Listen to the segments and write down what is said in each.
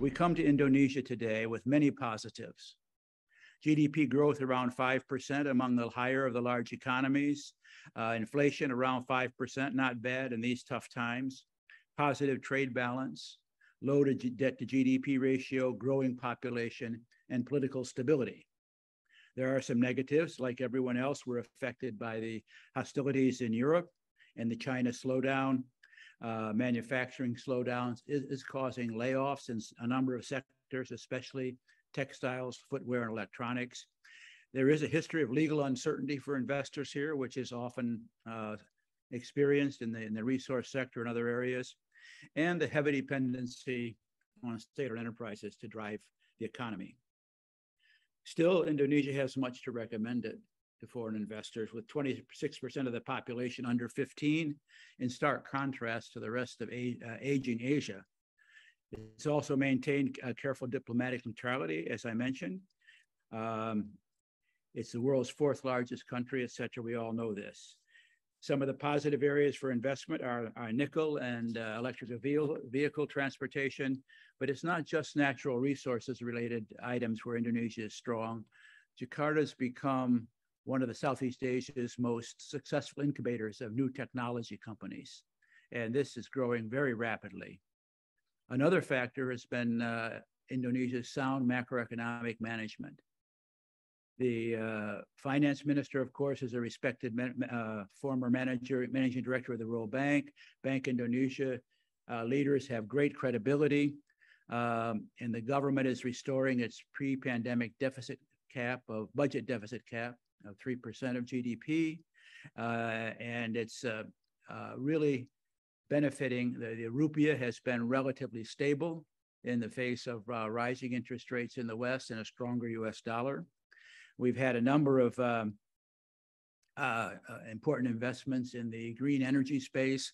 We come to Indonesia today with many positives. GDP growth around 5% among the higher of the large economies. Uh, inflation around 5%, not bad in these tough times. Positive trade balance, low to G debt to GDP ratio, growing population, and political stability. There are some negatives, like everyone else, we're affected by the hostilities in Europe and the China slowdown. Uh, manufacturing slowdowns is, is causing layoffs in a number of sectors, especially textiles, footwear, and electronics. There is a history of legal uncertainty for investors here, which is often uh, experienced in the, in the resource sector and other areas, and the heavy dependency on state-owned enterprises to drive the economy. Still, Indonesia has much to recommend it to foreign investors, with 26% of the population under 15, in stark contrast to the rest of a, uh, aging Asia. It's also maintained a careful diplomatic neutrality, as I mentioned. Um, it's the world's fourth largest country, et cetera. We all know this. Some of the positive areas for investment are, are nickel and uh, electric vehicle, vehicle transportation, but it's not just natural resources related items where Indonesia is strong. Jakarta's become one of the Southeast Asia's most successful incubators of new technology companies. And this is growing very rapidly. Another factor has been uh, Indonesia's sound macroeconomic management. The uh, finance minister, of course, is a respected uh, former manager, managing director of the World Bank. Bank Indonesia uh, leaders have great credibility, um, and the government is restoring its pre-pandemic deficit cap of budget deficit cap of three percent of GDP, uh, and it's uh, uh, really benefiting. The, the rupiah has been relatively stable in the face of rising interest rates in the West and a stronger U.S. dollar. We've had a number of um, uh, uh, important investments in the green energy space.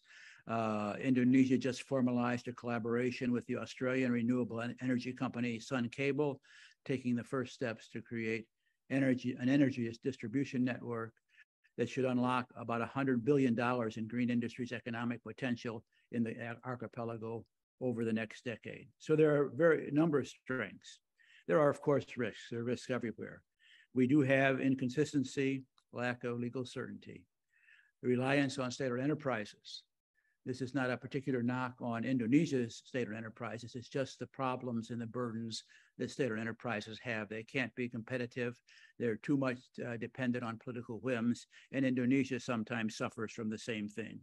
Uh, Indonesia just formalized a collaboration with the Australian renewable energy company Sun Cable, taking the first steps to create energy an energy distribution network that should unlock about $100 billion in green industry's economic potential in the archipelago over the next decade. So there are very number of strengths. There are, of course, risks. There are risks everywhere. We do have inconsistency, lack of legal certainty, reliance on state-owned enterprises. This is not a particular knock on Indonesia's state-owned enterprises. It's just the problems and the burdens that state-owned enterprises have. They can't be competitive. They're too much uh, dependent on political whims, and Indonesia sometimes suffers from the same thing.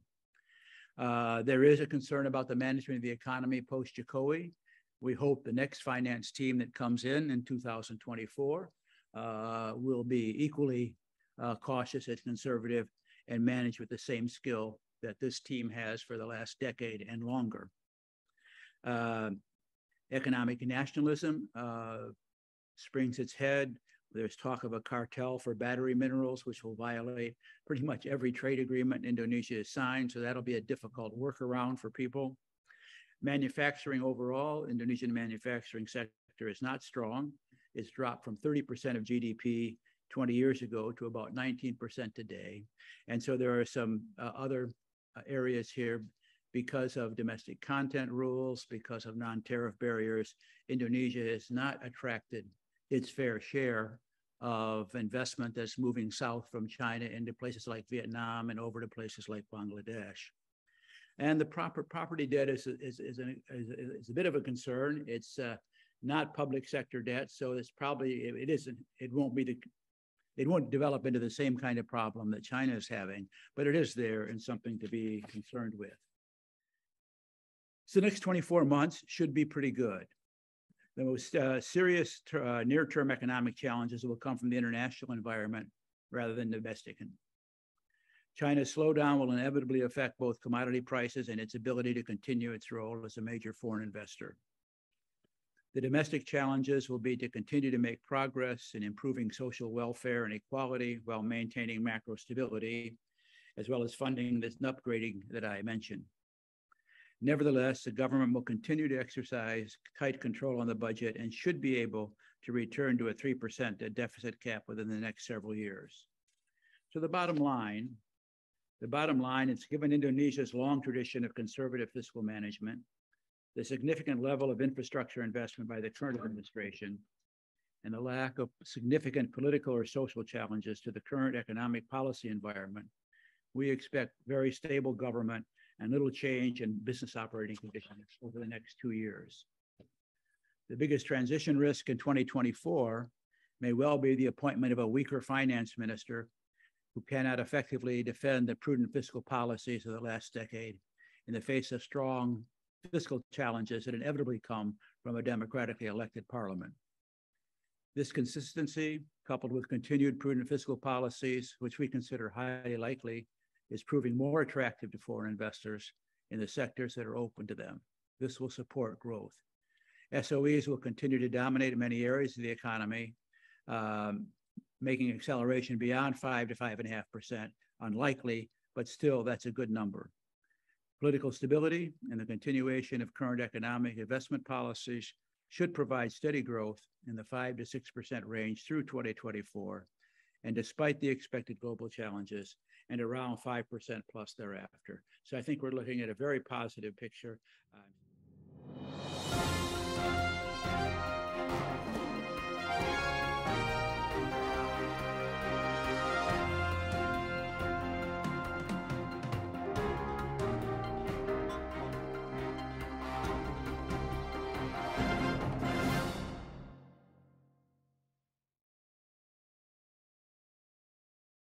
Uh, there is a concern about the management of the economy post-Jokowi. We hope the next finance team that comes in in 2024 uh, will be equally uh, cautious and conservative and manage with the same skill that this team has for the last decade and longer. Uh, economic nationalism uh, springs its head. There's talk of a cartel for battery minerals, which will violate pretty much every trade agreement Indonesia has signed. So that'll be a difficult workaround for people. Manufacturing overall, Indonesian manufacturing sector is not strong. It's dropped from 30% of GDP 20 years ago to about 19% today. And so there are some uh, other areas here because of domestic content rules, because of non-tariff barriers, Indonesia has not attracted its fair share of investment that's moving south from China into places like Vietnam and over to places like Bangladesh. And the proper property debt is, is, is, a, is, is a bit of a concern. It's uh, not public sector debt. So it's probably, it, it isn't, it won't be the, it won't develop into the same kind of problem that China is having, but it is there and something to be concerned with. So the next 24 months should be pretty good. The most uh, serious uh, near-term economic challenges will come from the international environment rather than domestic. China's slowdown will inevitably affect both commodity prices and its ability to continue its role as a major foreign investor. The domestic challenges will be to continue to make progress in improving social welfare and equality while maintaining macro stability, as well as funding this upgrading that I mentioned. Nevertheless, the government will continue to exercise tight control on the budget and should be able to return to a 3% deficit cap within the next several years. So the bottom line, the bottom line, it's given Indonesia's long tradition of conservative fiscal management, the significant level of infrastructure investment by the current administration and the lack of significant political or social challenges to the current economic policy environment, we expect very stable government and little change in business operating conditions over the next two years. The biggest transition risk in 2024 may well be the appointment of a weaker finance minister who cannot effectively defend the prudent fiscal policies of the last decade in the face of strong fiscal challenges that inevitably come from a democratically elected parliament. This consistency, coupled with continued prudent fiscal policies, which we consider highly likely, is proving more attractive to foreign investors in the sectors that are open to them. This will support growth. SOEs will continue to dominate many areas of the economy, um, making acceleration beyond five to five and a half percent unlikely, but still that's a good number. Political stability and the continuation of current economic investment policies should provide steady growth in the 5 to 6% range through 2024, and despite the expected global challenges, and around 5% plus thereafter. So I think we're looking at a very positive picture. Uh,